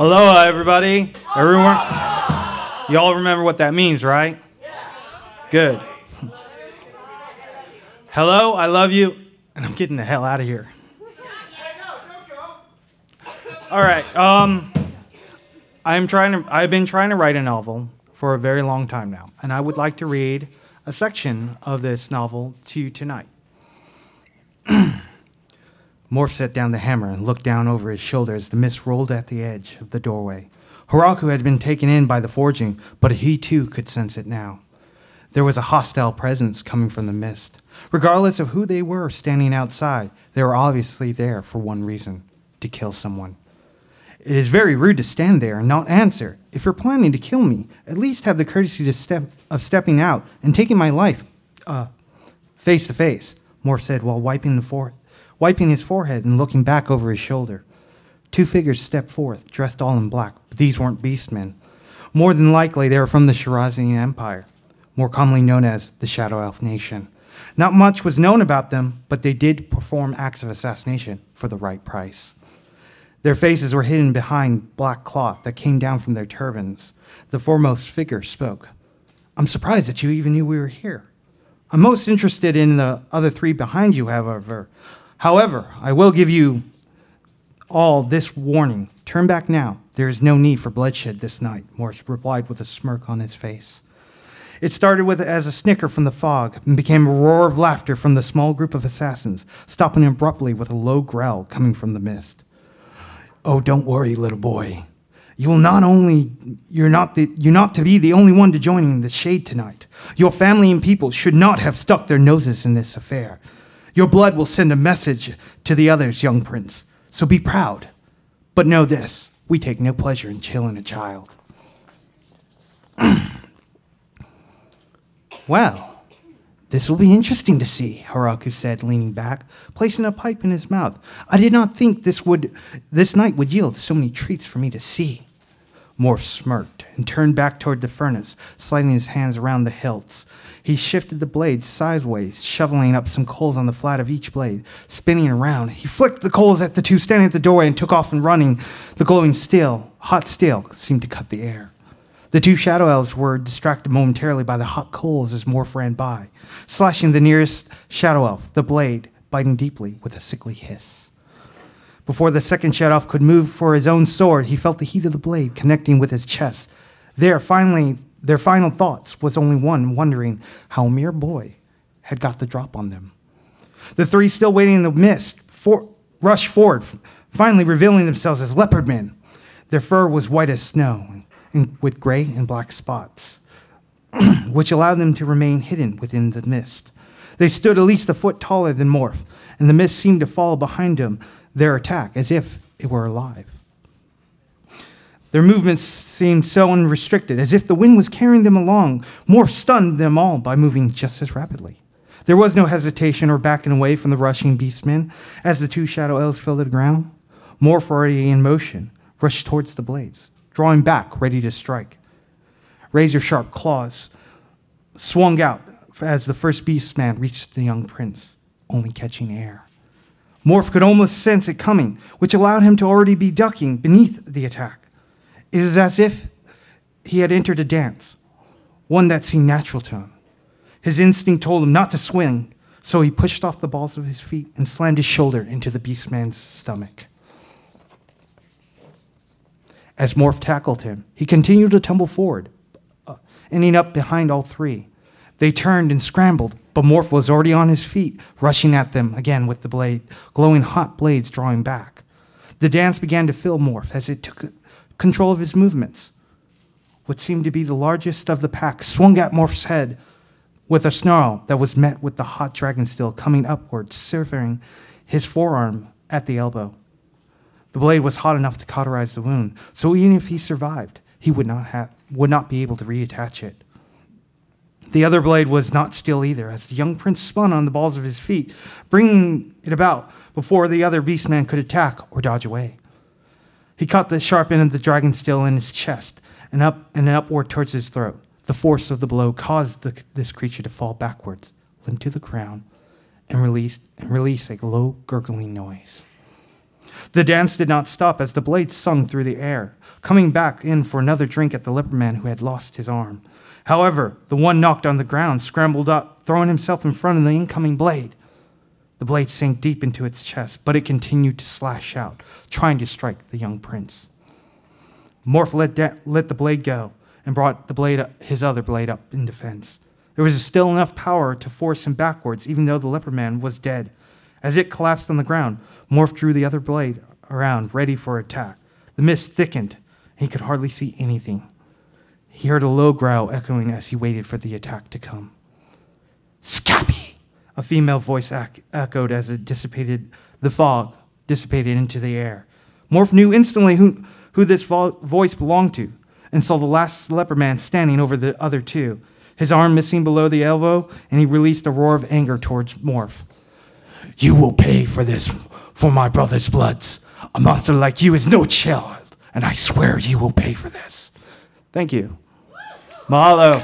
Aloha, everybody. Everyone, y'all remember what that means, right? Good. Hello, I love you, and I'm getting the hell out of here. All right. Um, I'm trying to. I've been trying to write a novel for a very long time now, and I would like to read a section of this novel to you tonight. Morph set down the hammer and looked down over his shoulder as the mist rolled at the edge of the doorway. Horaku had been taken in by the forging, but he too could sense it now. There was a hostile presence coming from the mist. Regardless of who they were standing outside, they were obviously there for one reason to kill someone. It is very rude to stand there and not answer. If you're planning to kill me, at least have the courtesy to step, of stepping out and taking my life uh, face to face, Morph said while wiping, the fore- wiping his forehead and looking back over his shoulder. Two figures stepped forth, dressed all in black, but these weren't beastmen. More than likely, they were from the Shirazian Empire, more commonly known as the Shadow Elf Nation. Not much was known about them, but they did perform acts of assassination for the right price. Their faces were hidden behind black cloth that came down from their turbans. The foremost figure spoke. I'm surprised that you even knew we were here. I'm most interested in the other three behind you, however. However, I will give you all this warning. Turn back now. There is no need for bloodshed this night, Morph replied with a smirk on his face. It started with as a snicker from the fog and became a roar of laughter from the small group of assassins, stopping abruptly with a low growl coming from the mist. Oh, don't worry, little boy. You will not only you're not the, you're not to be the only one to join in the shade tonight. Your family and people should not have stuck their noses in this affair. Your blood will send a message to the others, young prince. So be proud. But know this: we take no pleasure in killing a child. well, this will be interesting to see, Haraku said, leaning back, placing a pipe in his mouth. I did not think this would this night would yield so many treats for me to see. Morph smirked and turned back toward the furnace, sliding his hands around the hilts. He shifted the blades sideways, shoveling up some coals on the flat of each blade. Spinning around, he flicked the coals at the two standing at the doorway and took off and running. The glowing steel, hot steel, seemed to cut the air. The two shadow elves were distracted momentarily by the hot coals as Morph ran by, slashing the nearest shadow elf, the blade biting deeply with a sickly hiss. Before the second shadow elf could move for his own sword, he felt the heat of the blade connecting with his chest. There, finally, their final thoughts was only one wondering how a mere boy had got the drop on them. The three still waiting in the mist for, rushed forward, finally revealing themselves as leopard men. Their fur was white as snow, and with gray and black spots, which allowed them to remain hidden within the mist. They stood at least a foot taller than Morph, and the mist seemed to fall behind them their attack as if it were alive. Their movements seemed so unrestricted, as if the wind was carrying them along. Morph stunned them all by moving just as rapidly. There was no hesitation or backing away from the rushing beastmen as the two shadow elves fell to the ground. Morph, already in motion, rushed towards the blades, drawing back, ready to strike. Razor sharp claws swung out as the first beastman reached the young prince, only catching air. Morph could almost sense it coming, which allowed him to already be ducking beneath the attack. It is as if he had entered a dance, one that seemed natural to him. His instinct told him not to swing, so he pushed off the balls of his feet and slammed his shoulder into the beastman's stomach. As Morph tackled him, he continued to tumble forward, uh, ending up behind all three. They turned and scrambled, but Morph was already on his feet, rushing at them again with the blade, glowing hot blades drawing back. The dance began to fill Morph as it took control of his movements. What seemed to be the largest of the pack swung at Morph's head with a snarl that was met with the hot dragon steel coming upward, severing his forearm at the elbow. The blade was hot enough to cauterize the wound, so even if he survived, he would not, have, would not be able to reattach it. The other blade was not still either, as the young prince spun on the balls of his feet, bringing it about before the other beastman could attack or dodge away. He caught the sharp end of the dragon steel in his chest and up and upward towards his throat. The force of the blow caused the, this creature to fall backwards, limp to the ground, and and release a low gurgling noise. The dance did not stop as the blade sung through the air, coming back in for another drink at the leopard man who had lost his arm. However, the one knocked on the ground scrambled up, throwing himself in front of the incoming blade. The blade sank deep into its chest, but it continued to slash out, trying to strike the young prince. Morph let, let the blade go and brought the blade, his other blade up in defense. There was still enough power to force him backwards, even though the leopard man was dead. As it collapsed on the ground, Morph drew the other blade around, ready for attack. The mist thickened, and he could hardly see anything. He heard a low growl echoing as he waited for the attack to come. Scabby! A female voice ec- echoed as it dissipated, the fog dissipated into the air. Morph knew instantly who, who this vo- voice belonged to and saw the last leopard man standing over the other two, his arm missing below the elbow, and he released a roar of anger towards Morph. You will pay for this, for my brother's bloods. A monster like you is no child, and I swear you will pay for this. Thank you. Mahalo.